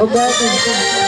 Obrigada.